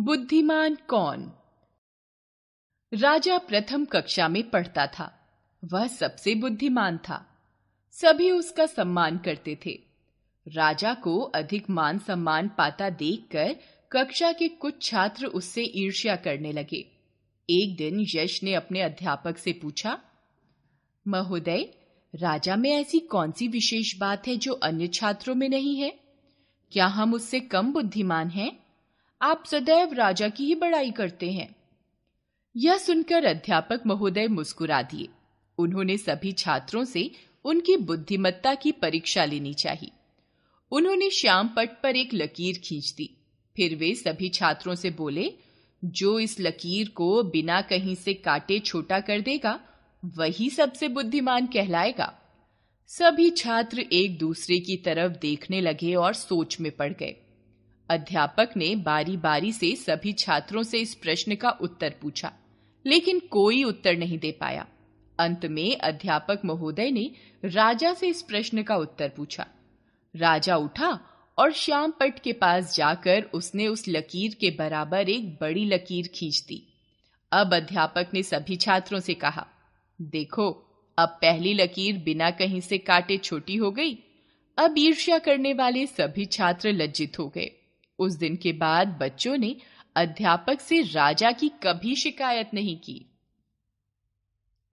बुद्धिमान कौन? राजा प्रथम कक्षा में पढ़ता था। वह सबसे बुद्धिमान था। सभी उसका सम्मान करते थे। राजा को अधिक मान सम्मान पाता देखकर कक्षा के कुछ छात्र उससे ईर्ष्या करने लगे। एक दिन यश ने अपने अध्यापक से पूछा, महोदय, राजा में ऐसी कौन सी विशेष बात है जो अन्य छात्रों में नहीं है? क्या हम उससे कम बुद्धिमान हैं? आप सदैव राजा की ही बड़ाई करते हैं। यह सुनकर अध्यापक महोदय मुस्कुरा दिए। उन्होंने सभी छात्रों से उनकी बुद्धिमत्ता की परीक्षा लेनी चाहिए। उन्होंने श्याम पट पर एक लकीर खींच दी। फिर वे सभी छात्रों से बोले, जो इस लकीर को बिना कहीं से काटे छोटा कर देगा, वही सबसे बुद्धिमान कहलाएगा। सभी छात्र एक दूसरे की तरफ़ देखने लगे और सोच में पड़ गए। अध्यापक ने बारी बारी से सभी छात्रों से इस प्रश्न का उत्तर पूछा, लेकिन कोई उत्तर नहीं दे पाया। अंत में अध्यापक महोदय ने राजा से इस प्रश्न का उत्तर पूछा। राजा उठा और श्याम पट के पास जाकर उसने उस लकीर के बराबर एक बड़ी लकीर खींच दी। अब अध्यापक ने सभी छात्रों से कहा, देखो, अब पहली लकीर बिना कहीं से काटे छोटी हो गई। अब ईर्ष्या करने वाले सभी छात्र लज्जित हो गए। उस दिन के बाद बच्चों ने अध्यापक से राजा की कभी शिकायत नहीं की।